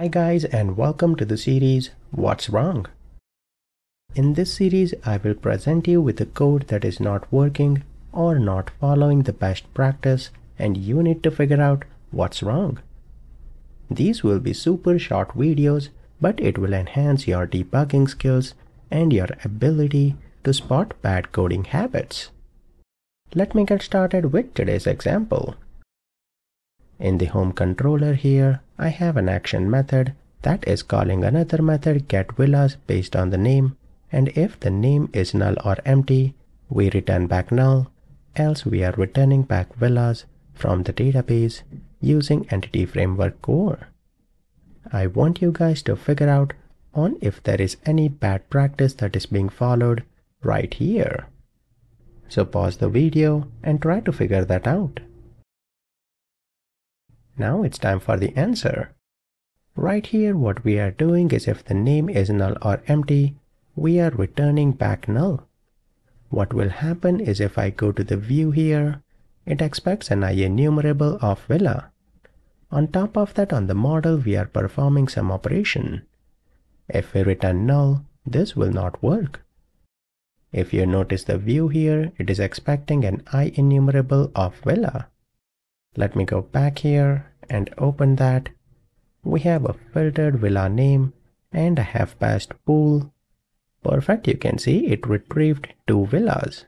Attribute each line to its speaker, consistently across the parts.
Speaker 1: Hi guys and welcome to the series What's Wrong? In this series I will present you with a code that is not working or not following the best practice and you need to figure out what's wrong. These will be super short videos but it will enhance your debugging skills and your ability to spot bad coding habits. Let me get started with today's example. In the home controller here, I have an action method that is calling another method getVillas based on the name and if the name is null or empty, we return back null, else we are returning back villas from the database using Entity Framework Core. I want you guys to figure out on if there is any bad practice that is being followed right here. So pause the video and try to figure that out. Now it's time for the answer. Right here what we are doing is if the name is null or empty, we are returning back null. What will happen is if I go to the view here, it expects an IEnumerable of villa. On top of that on the model we are performing some operation. If we return null, this will not work. If you notice the view here, it is expecting an IEnumerable of villa. Let me go back here and open that, we have a filtered villa name and a half passed pool. Perfect, you can see it retrieved two villas.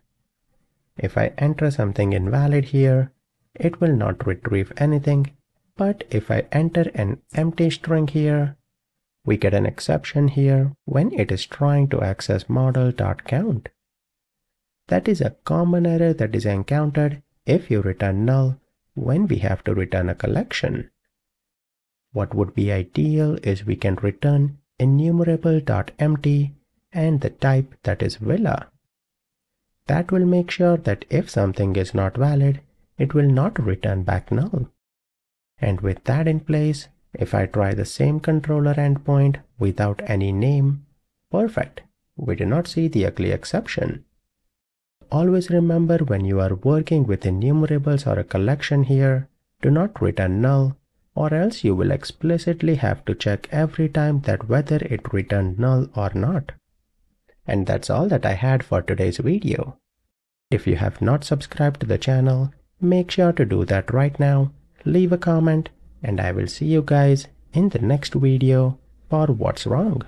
Speaker 1: If I enter something invalid here, it will not retrieve anything. But if I enter an empty string here, we get an exception here when it is trying to access model.count. That is a common error that is encountered if you return null when we have to return a collection. What would be ideal is we can return enumerable.empty and the type that is villa. That will make sure that if something is not valid, it will not return back null. And with that in place, if I try the same controller endpoint without any name, perfect, we do not see the ugly exception. Always remember when you are working with enumerables or a collection here, do not return null or else you will explicitly have to check every time that whether it returned null or not. And that's all that I had for today's video. If you have not subscribed to the channel, make sure to do that right now, leave a comment, and I will see you guys in the next video for what's wrong.